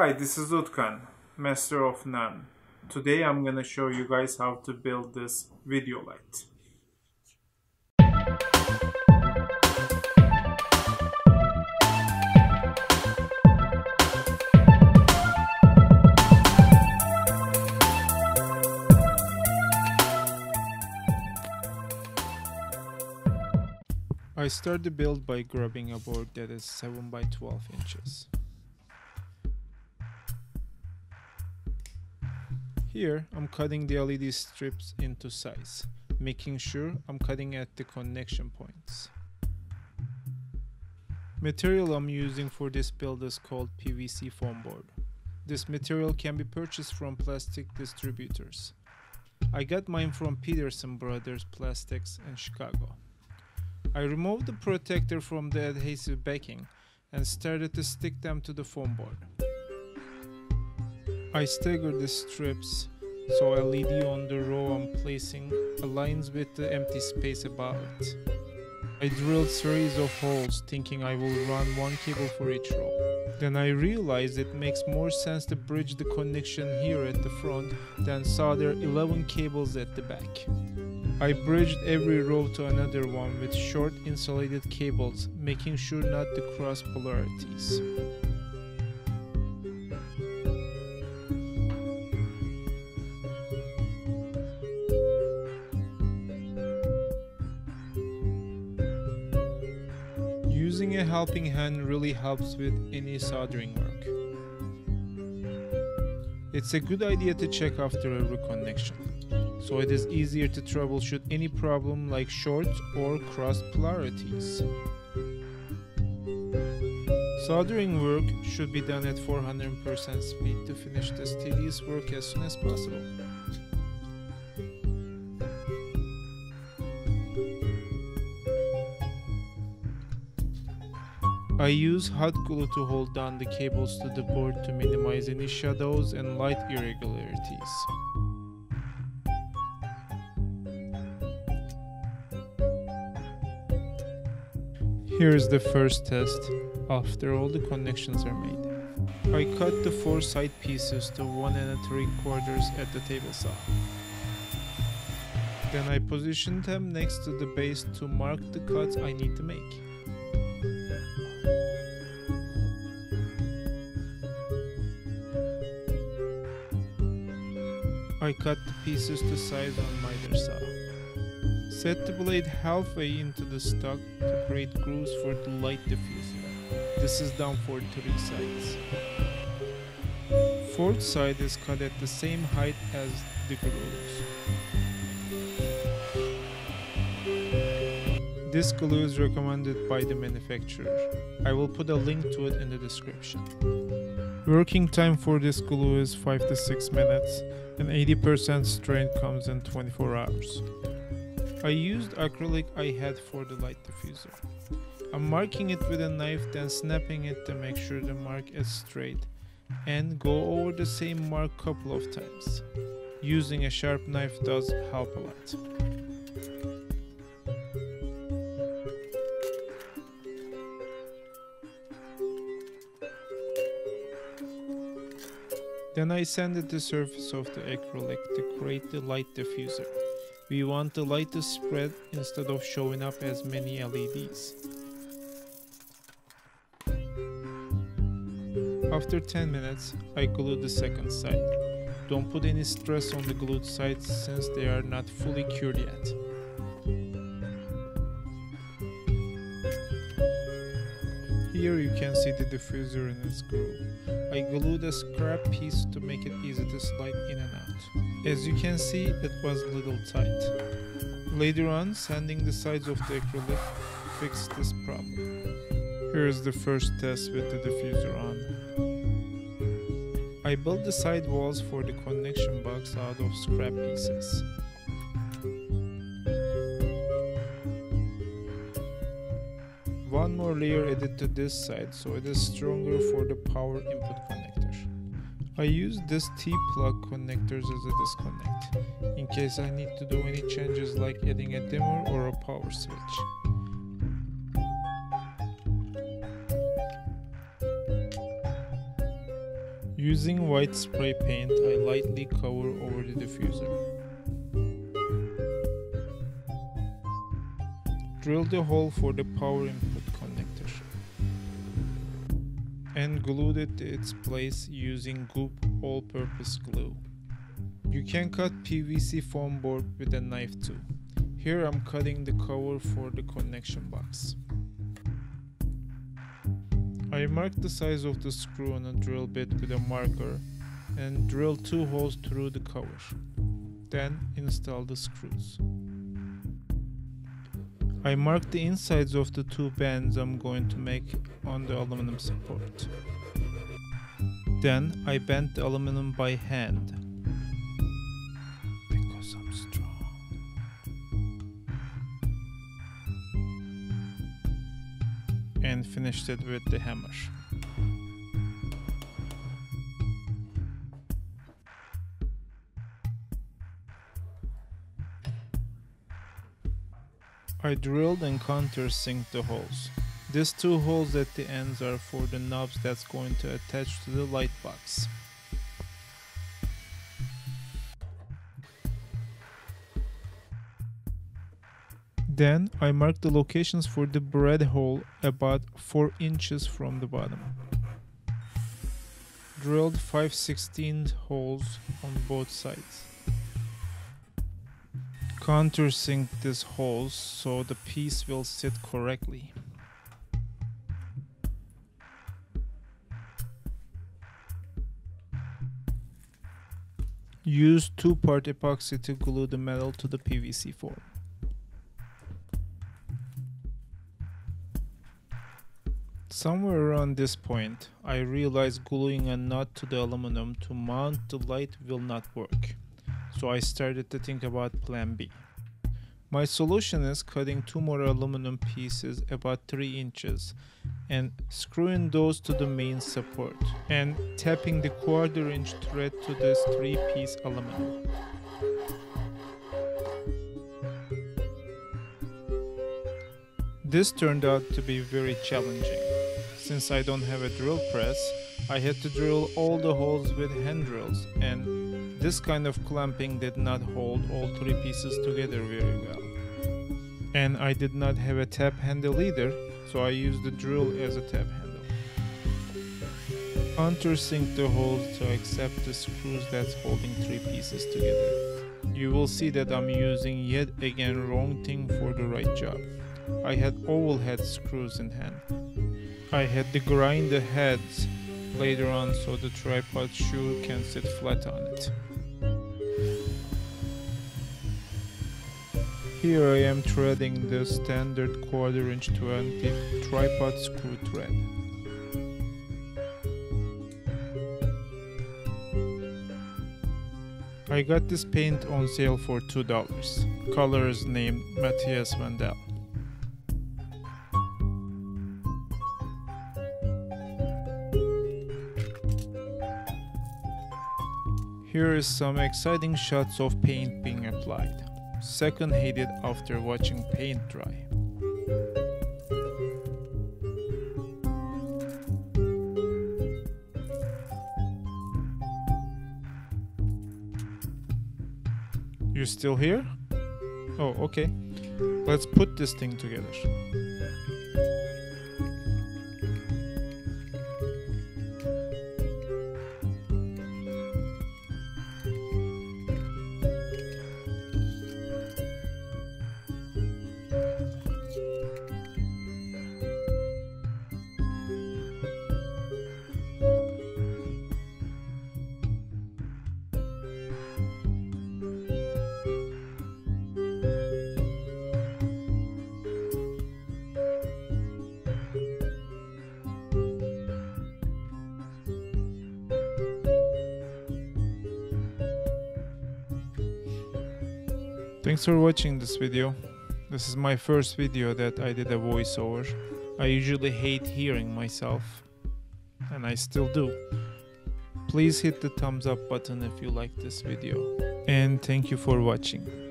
Hi, this is Utkan, Master of None. Today I'm gonna show you guys how to build this video light. I start the build by grabbing a board that is 7 by 12 inches. Here I'm cutting the LED strips into size, making sure I'm cutting at the connection points. Material I'm using for this build is called PVC foam board. This material can be purchased from plastic distributors. I got mine from Peterson Brothers Plastics in Chicago. I removed the protector from the adhesive backing and started to stick them to the foam board. I staggered the strips so LED on the row I'm placing aligns with the empty space above it. I drilled series of holes thinking I will run one cable for each row. Then I realized it makes more sense to bridge the connection here at the front than solder 11 cables at the back. I bridged every row to another one with short insulated cables, making sure not to cross polarities. Using a helping hand really helps with any soldering work. It's a good idea to check after every connection, so it is easier to troubleshoot any problem like shorts or crossed polarities. Soldering work should be done at 400% speed to finish this tedious work as soon as possible. I use hot glue to hold down the cables to the board to minimize any shadows and light irregularities. Here is the first test after all the connections are made. I cut the four side pieces to one and a three quarters at the table saw. Then I positioned them next to the base to mark the cuts I need to make. I cut the pieces to size on miter saw. Set the blade halfway into the stock to create grooves for the light diffuser. This is done for three sides. Fourth side is cut at the same height as the grooves. This glue is recommended by the manufacturer. I will put a link to it in the description. Working time for this glue is 5 to 6 minutes and 80% strength comes in 24 hours. I used acrylic I had for the light diffuser. I'm marking it with a knife then snapping it to make sure the mark is straight and go over the same mark a couple of times. Using a sharp knife does help a lot. Then I sanded the surface of the acrylic to create the light diffuser. We want the light to spread instead of showing up as many LEDs. After 10 minutes, I glued the second side. Don't put any stress on the glued sides since they are not fully cured yet. Here you can see the diffuser in its groove. I glued a scrap piece to make it easy to slide in and out. As you can see, it was a little tight. Later on, sanding the sides of the acrylic fixed this problem. Here is the first test with the diffuser on. I built the side walls for the connection box out of scrap pieces. One more layer added to this side so it is stronger for the power input connector. I use this T-plug connectors as a disconnect, in case I need to do any changes like adding a dimmer or a power switch. Using white spray paint, I lightly cover over the diffuser. Drill the hole for the power input and glued it to its place using goop all-purpose glue. You can cut PVC foam board with a knife too. Here I'm cutting the cover for the connection box. I marked the size of the screw on a drill bit with a marker and drill two holes through the cover. Then install the screws. I marked the insides of the two bands I'm going to make on the aluminum support. Then I bent the aluminum by hand. And finished it with the hammer. I drilled and countersinked the holes. These two holes at the ends are for the knobs that's going to attach to the light box. Then I marked the locations for the bread hole about 4 inches from the bottom. Drilled 5 16 holes on both sides. Countersink these holes so the piece will sit correctly. Use 2-part epoxy to glue the metal to the PVC foam. Somewhere around this point, I realized gluing a nut to the aluminum to mount the light will not work. So I started to think about plan B. My solution is cutting two more aluminum pieces about 3 inches and screwing those to the main support and tapping the quarter inch thread to this 3 piece aluminum. This turned out to be very challenging. Since I don't have a drill press, I had to drill all the holes with hand drills and this kind of clamping did not hold all three pieces together very well. And I did not have a tap handle either, so I used the drill as a tap handle. Countersink the holes to accept the screws that's holding three pieces together. You will see that I'm using yet again wrong thing for the right job. I had oval head screws in hand. I had to grind the heads later on so the tripod shoe can sit flat on it. Here I am threading the standard quarter inch 20 tripod screw thread. I got this paint on sale for $2. Color is named Matthias Vandal. Here is some exciting shots of paint being applied. Second hated after watching paint dry. You still here? Oh, okay. Let's put this thing together. Thanks for watching this video. This is my first video that I did a voiceover. I usually hate hearing myself, and I still do. Please hit the thumbs up button if you like this video. And thank you for watching.